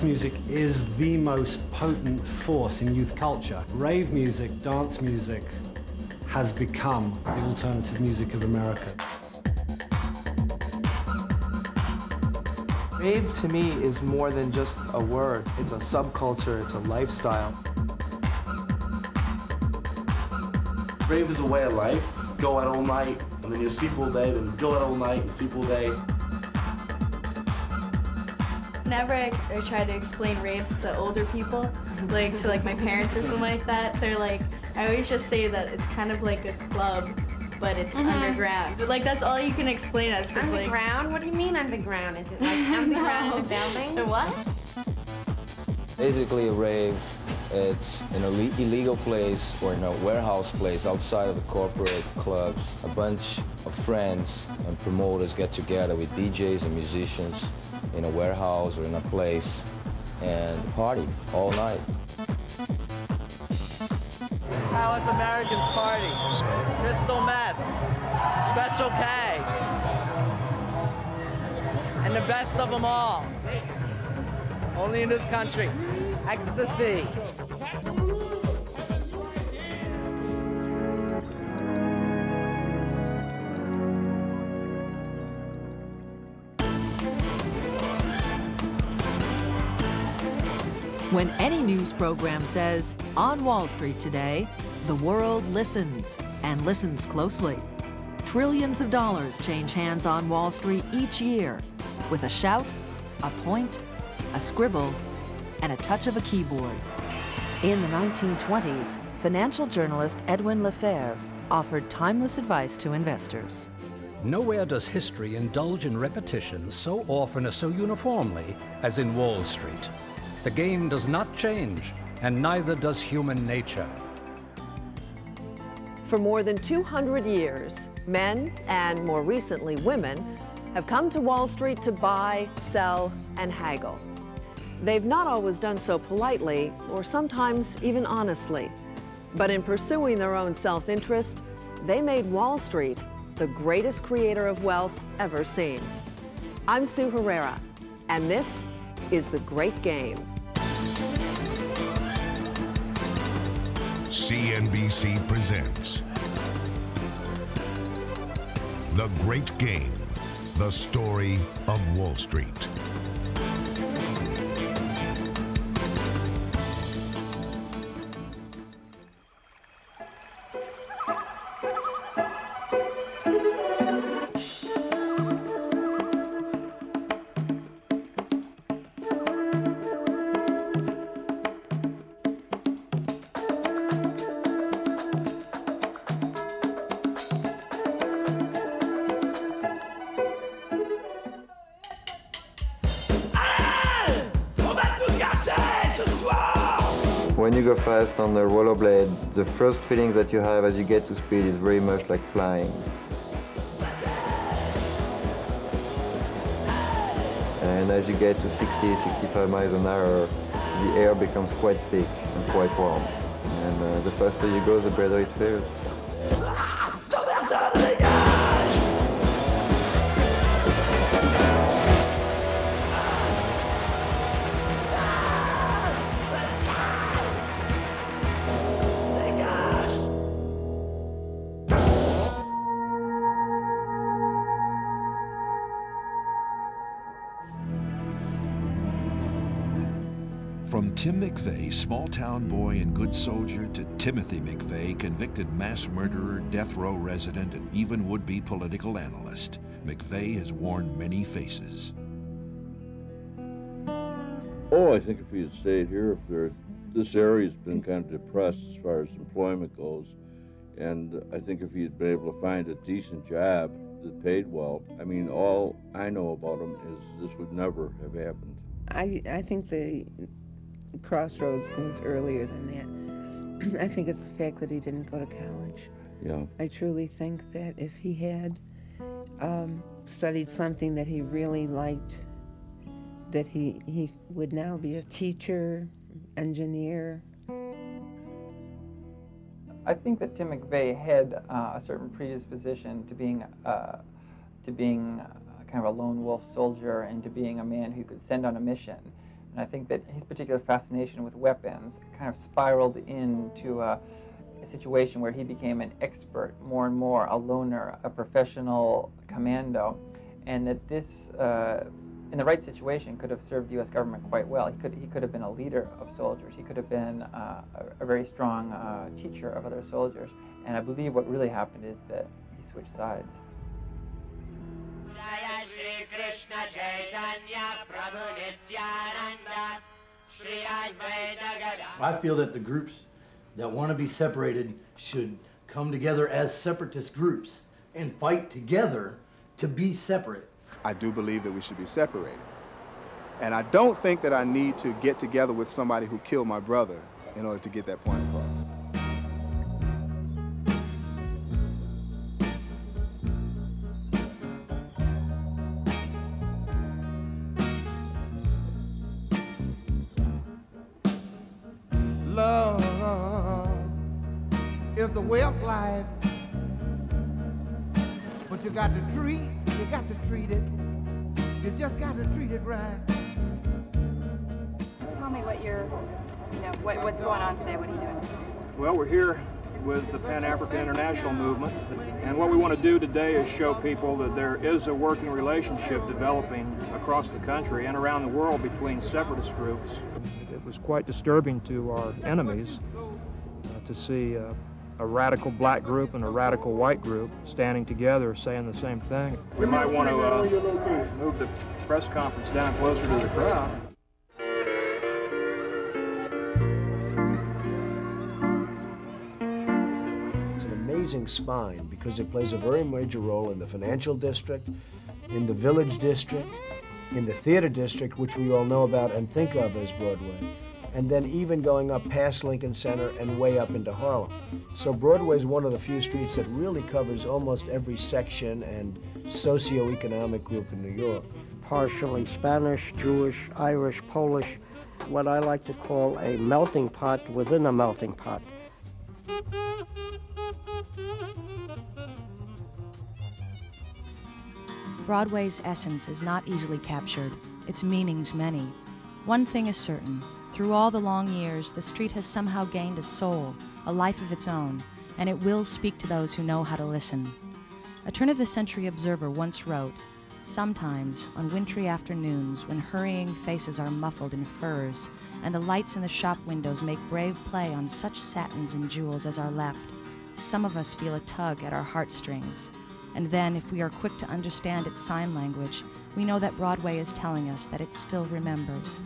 Dance music is the most potent force in youth culture. Rave music, dance music, has become the alternative music of America. Rave to me is more than just a word. It's a subculture, it's a lifestyle. Rave is a way of life. Go out all night, and then you sleep all day, then go out all night and sleep all day. Whenever I, I try to explain raves to older people, like to like my parents or something like that, they're like, I always just say that it's kind of like a club, but it's Mhm. underground. Like that's all you can explain us. 'cause, like, Underground? What do you mean underground? Is it like underground in a building? So what? Basically, a rave, it's an illegal place or in a warehouse place outside of the corporate clubs. A bunch of friends and promoters get together with DJs and musicians in a warehouse or in a place and party all night. It's how us Americans party. Crystal meth, Special K, and the best of them all. Only in this country. Ecstasy. When any news program says, on Wall Street today, the world listens and listens closely. Trillions of dollars change hands on Wall Street each year with a shout, a point, a scribble, and a touch of a keyboard. In the 1920s, financial journalist Edwin Lefèvre offered timeless advice to investors. Nowhere does history indulge in repetition so often or so uniformly as in Wall Street. The game does not change, and neither does human nature. For more than 200 years, men, and more recently women, have come to Wall Street to buy, sell, and haggle. They've not always done so politely, or sometimes even honestly. But in pursuing their own self-interest, they made Wall Street the greatest creator of wealth ever seen. I'm Sue Herrera, and this is The Great Game. CNBC presents The Great Game, the story of Wall Street. When you go fast on the rollerblade, the first feeling that you have as you get to speed is very much like flying. And as you get to 60, 65 miles an hour, the air becomes quite thick and quite warm. And uh, the faster you go, the better it feels. Tim McVeigh, small town boy and good soldier, to Timothy McVeigh, convicted mass murderer, death row resident, and even would be political analyst, McVeigh has worn many faces. Oh, I think if he had stayed here, if there, this area's been kind of depressed as far as employment goes, and I think if he had been able to find a decent job that paid well, I mean, all I know about him is this would never have happened. I, I think the crossroads goes earlier than that. I think it's the fact that he didn't go to college. Yeah. I truly think that if he had um, studied something that he really liked, that he, he would now be a teacher, engineer. I think that Tim McVeigh had uh, a certain predisposition to being uh, to being uh, kind of a lone wolf soldier and to being a man who could send on a mission. And I think that his particular fascination with weapons kind of spiraled into a, a situation where he became an expert more and more, a loner, a professional commando, and that this, uh, in the right situation, could have served the U.S. government quite well. He could, he could have been a leader of soldiers. He could have been uh, a, a, very strong uh, teacher of other soldiers. And I believe what really happened is that he switched sides. I feel that the groups that want to be separated should come together as separatist groups and fight together to be separate. I do believe that we should be separated. And I don't think that I need to get together with somebody who killed my brother in order to get that point is the way of life. But you got to treat, you got to treat it. You just got to treat it right. Tell me what you're, you know, what, what's going on today. What are you doing? Well, we're here with the Pan-African International Movement, and what we want to do today is show people that there is a working relationship developing across the country and around the world between separatist groups. It was quite disturbing to our enemies uh, to see uh, a radical black group and a radical white group standing together saying the same thing. We might want to uh, move the press conference down closer to the crowd. It's an amazing spine because it plays a very major role in the financial district, in the village district, in the theater district, which we all know about and think of as Broadway and then even going up past Lincoln Center and way up into Harlem. So Broadway is one of the few streets that really covers almost every section and socioeconomic group in New York. Partially Spanish, Jewish, Irish, Polish, what I like to call a melting pot within a melting pot. Broadway's essence is not easily captured, its meanings many. One thing is certain through all the long years, the street has somehow gained a soul, a life of its own, and it will speak to those who know how to listen. A turn of the century observer once wrote Sometimes, on wintry afternoons, when hurrying faces are muffled in furs, and the lights in the shop windows make brave play on such satins and jewels as are left, some of us feel a tug at our heartstrings. And then, if we are quick to understand its sign language, we know that Broadway is telling us that it still remembers.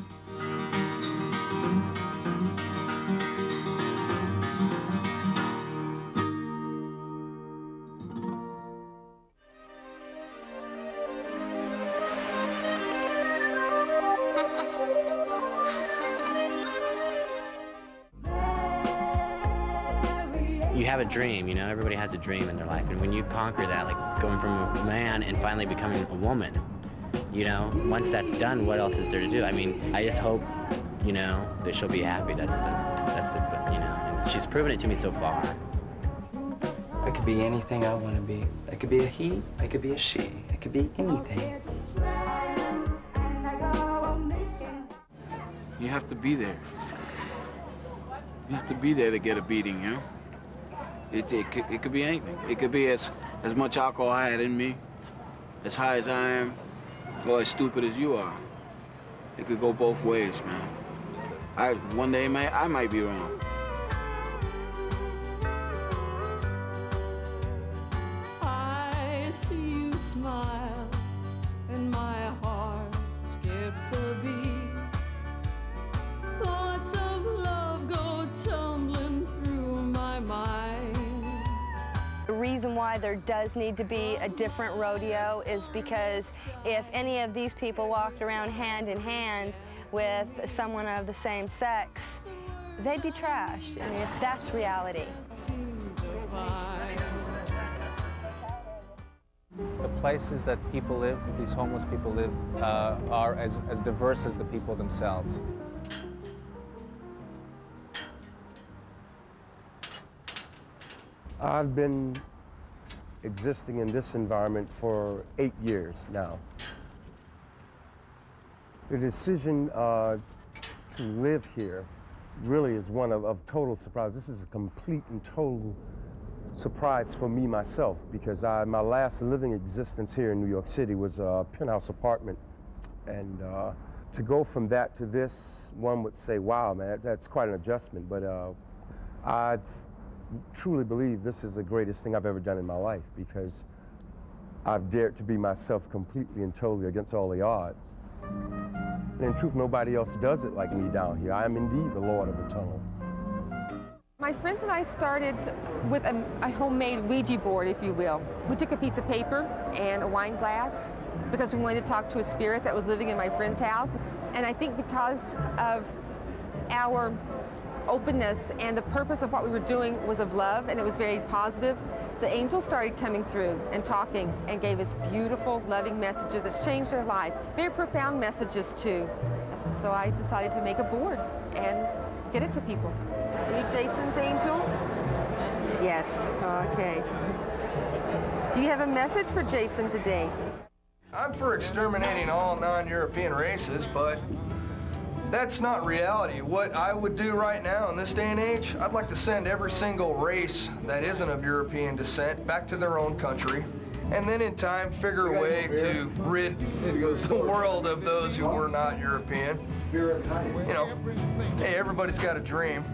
Have a dream, you know, everybody has a dream in their life. And when you conquer that, like going from a man and finally becoming a woman, you know, once that's done, what else is there to do? I mean, I just hope, you know, that she'll be happy. That's the, that's the, you know, and she's proven it to me so far. I could be anything I want to be. I could be a he, I could be a she, I could be anything. You have to be there. You have to be there to get a beating, you know? It, it, could, it could be anything. It could be as, as much alcohol I had in me, as high as I am, or as stupid as you are. It could go both ways, man. I, one day may, I might be wrong. Why there does need to be a different rodeo is because if any of these people walked around hand in hand with someone of the same sex, they'd be trashed. I mean, that's reality. The places that people live, these homeless people live, uh, are as, as diverse as the people themselves. I've been existing in this environment for eight years now. The decision uh, to live here really is one of, of total surprise. This is a complete and total surprise for me myself because I, my last living existence here in New York City was a penthouse apartment. And uh, to go from that to this, one would say, wow, man, that's quite an adjustment. But uh, I truly believe this is the greatest thing I've ever done in my life because I've dared to be myself completely and totally against all the odds. And in truth, nobody else does it like me down here. I am indeed the Lord of the Tunnel. My friends and I started with a, a, homemade Ouija board, if you will. We took a piece of paper and a wine glass because we wanted to talk to a spirit that was living in my friend's house. And I think because of our openness and the purpose of what we were doing was of love and it was very positive, the angels started coming through and talking and gave us beautiful, loving messages. It's changed our life. Very profound messages too. So I decided to make a board and get it to people. Are you Jason's angel? Yes, okay. Do you have a message for Jason today? I'm for exterminating all non-European races, but that's not reality. What I would do right now in this day and age, I'd like to send every single race that isn't of European descent back to their own country. And then in time, figure a way to rid the world of those who were not European. You know, hey, everybody's got a dream.